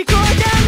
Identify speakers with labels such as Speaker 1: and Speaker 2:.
Speaker 1: 聞こえた